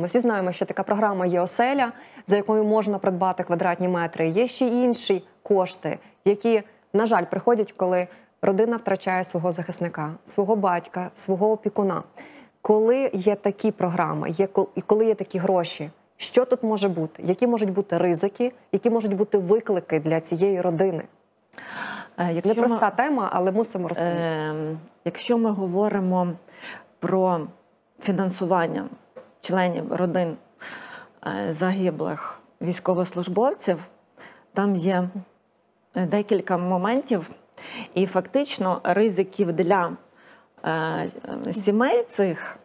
Ми всі знаємо, що така програма є оселя, за якою можна придбати квадратні метри. Є ще інші кошти, які, на жаль, приходять, коли родина втрачає свого захисника, свого батька, свого опікуна. Коли є такі програми, є і коли є такі гроші, що тут може бути? Які можуть бути ризики, які можуть бути виклики для цієї родини? Е, Якщо ми- Непроста тема, але мусимо розповісти. Ем, Якщо ми говоримо про фінансування членів родин е, загиблих військовослужбовців, там є е, декілька моментів, і фактично ризиків для е, сімей цих.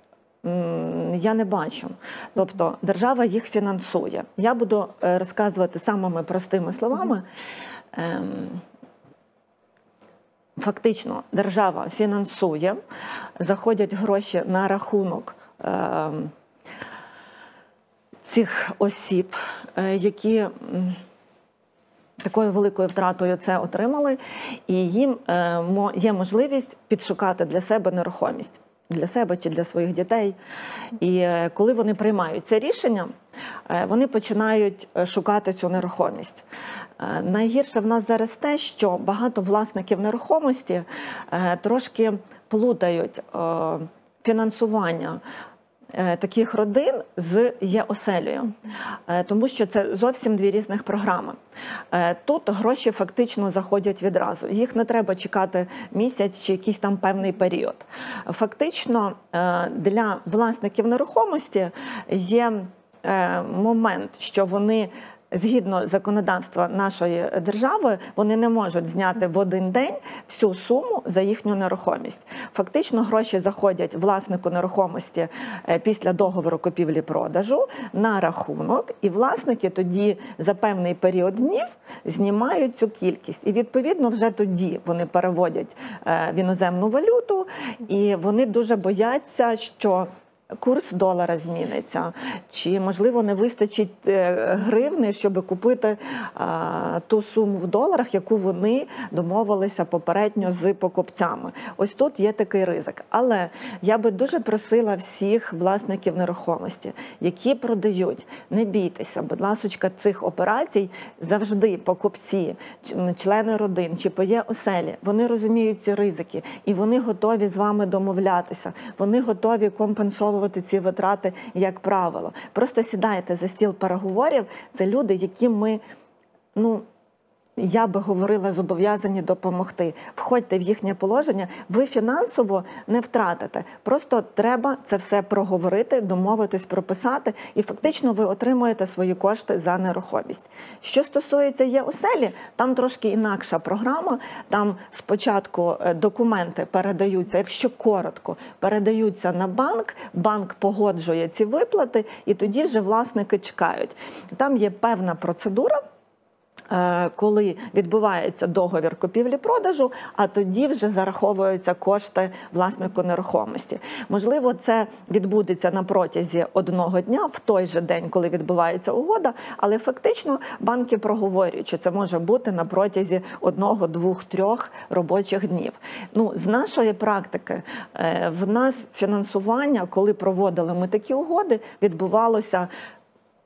Я не бачу. Тобто держава їх фінансує. Я буду розказувати самими простими словами. Ем, Фактично, держава фінансує, заходять гроші на рахунок е, цих осіб, е, які такою великою втратою це отримали, і їм е, є можливість підшукати для себе нерухомість. Для себе чи для своїх дітей. І е, коли вони приймають це рішення, вони починають шукати цю нерухомість. Найгірше в нас зараз те, що багато власників нерухомості трошки плутають фінансування таких родин з є-оселею, Е, тому що це зовсім дві різних програми. Е, Тут гроші фактично заходять відразу. Їх не треба чекати місяць чи якийсь там певний період. Фактично е, для власників нерухомості є е, момент, що вони. Згідно законодавства нашої держави, вони не можуть зняти в один день всю суму за їхню нерухомість. Фактично, гроші заходять власнику нерухомості е, після договору купівлі-продажу на рахунок, і власники тоді за певний період днів знімають цю кількість. І відповідно вже тоді вони переводять е, в іноземну валюту, і вони дуже бояться, що Курс долара зміниться, чи можливо не вистачить е, гривни, щоб купити а, ту суму в доларах, яку вони домовилися попередньо з покупцями. Ось тут є такий ризик. Але я би дуже просила всіх власників нерухомості, які продають, не бійтеся, будь ласочка, цих операцій завжди покупці, члени родин чи поє оселі, вони розуміють ці ризики і вони готові з вами домовлятися. Вони готові компенсовувати ці витрати, як правило. Просто сідайте за стіл переговорів. Це люди, які ми ну. Я би говорила, зобов'язані допомогти. Входьте в їхнє положення. Ви фінансово не втратите. Просто треба це все проговорити, домовитись, прописати, і фактично ви отримуєте свої кошти за нерухомість. Що стосується є оселі, там трошки інакша програма. Там спочатку е, документи передаються, якщо коротко, передаються на банк. Банк погоджує ці виплати, і тоді вже власники чекають. Там є певна процедура. Е, коли відбувається договір купівлі-продажу, а тоді вже зараховуються кошти власнику нерухомості. Можливо, це відбудеться на протязі одного дня, в той же день, коли відбувається угода, але фактично банки проговорюють, що це може бути на протязі одного, двох, трьох робочих днів. Ну, з нашої практики е, в нас фінансування, коли проводили ми такі угоди, відбувалося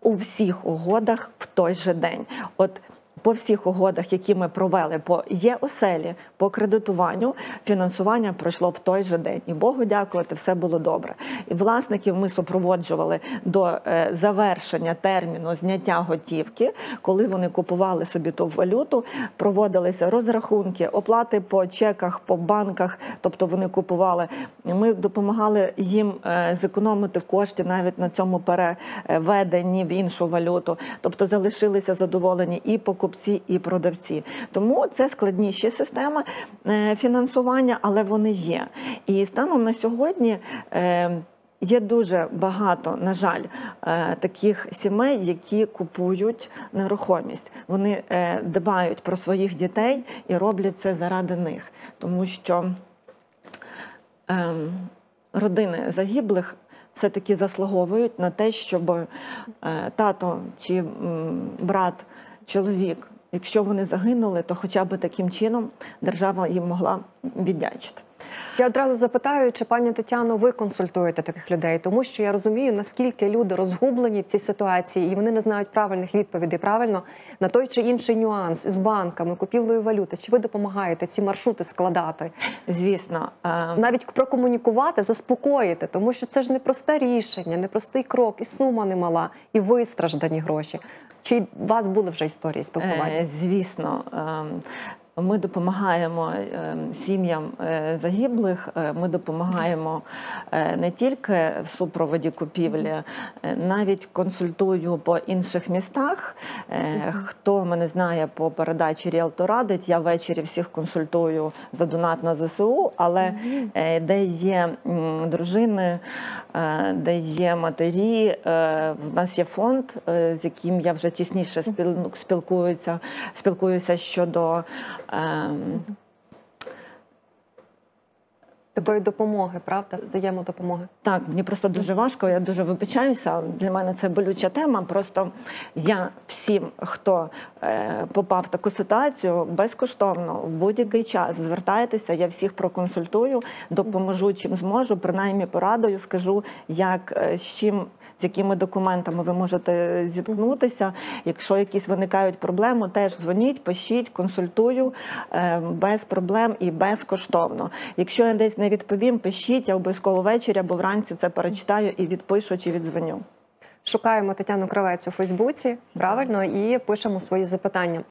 у всіх угодах в той же день. От по всіх угодах, які ми провели по є оселі, по кредитуванню, фінансування пройшло в той же день. І Богу дякувати, все було добре. І власників ми супроводжували до е, завершення терміну зняття готівки, коли вони купували собі ту валюту, проводилися розрахунки, оплати по чеках, по банках, тобто вони купували. Ми допомагали їм е, зекономити кошти навіть на цьому переведенні в іншу валюту, тобто залишилися задоволені і покупці, і продавці. Тому це складніші системи е, фінансування, але вони є. І станом на сьогодні. е, Є дуже багато, на жаль, е, таких сімей, які купують нерухомість. Вони дбають про своїх дітей і роблять це заради них, тому що ем, родини загиблих все-таки заслуговують на те, щоб е, тато чи брат, чоловік, якщо вони загинули, то хоча б таким чином держава їм могла віддячити. Я одразу запитаю, чи пані Тетяно, ви консультуєте таких людей, тому що я розумію, наскільки люди розгублені в цій ситуації, і вони не знають правильних відповідей, правильно на той чи інший нюанс з банками, купівлею валюти. Чи ви допомагаєте ці маршрути складати? Звісно, е, Навіть прокомунікувати, заспокоїти, тому що це ж не просте рішення, не простий крок, і сума немала, і вистраждані гроші. Чи у вас були вже історії спілкування? Е, Звісно, ем, ми допомагаємо ем, сім'ям е, загиблих. е, Ми допомагаємо е, не тільки в супроводі купівлі, навіть консультую по інших містах. Хто мене знає по передачі Ріалто радить, я ввечері всіх консультую за донат на ЗСУ, але де є дружини, де є матері, в нас є фонд, з яким я вже тісніше спіл- спілкуюся, спілкуюся щодо. Um, Такої допомоги, правда, взаємодопомоги. Так, мені просто дуже важко, я дуже вибачаюся. Для мене це болюча тема. Просто я всім, хто е, попав в таку ситуацію, безкоштовно в будь-який час звертайтеся, я всіх проконсультую, допоможу чим зможу, принаймні порадою, скажу, як е, з чим. З якими документами ви можете зіткнутися? Якщо якісь виникають проблеми, теж дзвоніть, пишіть, консультую е, без проблем і безкоштовно. Якщо я десь не відповім, пишіть, я обов'язково ввечері або вранці це перечитаю і відпишу чи відзвоню. Шукаємо Тетяну Кравець у Фейсбуці, правильно, і пишемо свої запитання.